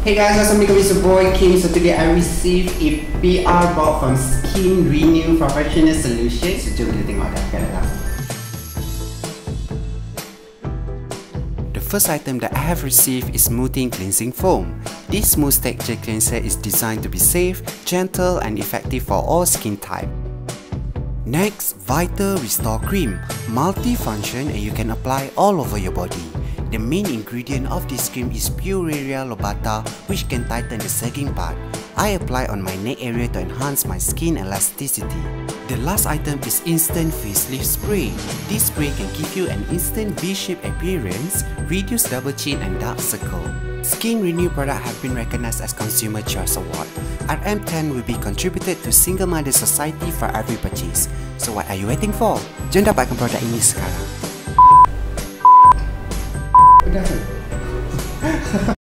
Hey guys, Assalamualaikum, it's your boy Qim. So today I received a PR box from Skin Renew Professional Solutions. So jom kita tengok dah. The first item that I have received is Smoothing Cleansing Foam. This smooth texture cleanser is designed to be safe, gentle and effective for all skin type. Next, Vital Restore Cream. Multi-function and you can apply all over your body. The main ingredient of this cream is Pueraria lobata which can tighten the sagging part. I apply on my neck area to enhance my skin elasticity. The last item is Instant Facelift Spray. This spray can give you an instant V-shaped appearance, reduce double chin and dark circle. Skin Renew product have been recognized as Consumer Choice Award. RM10 will be contributed to Single Mother Society for every purchase. So what are you waiting for? Jom dapatkan produk ini sekarang. Dah.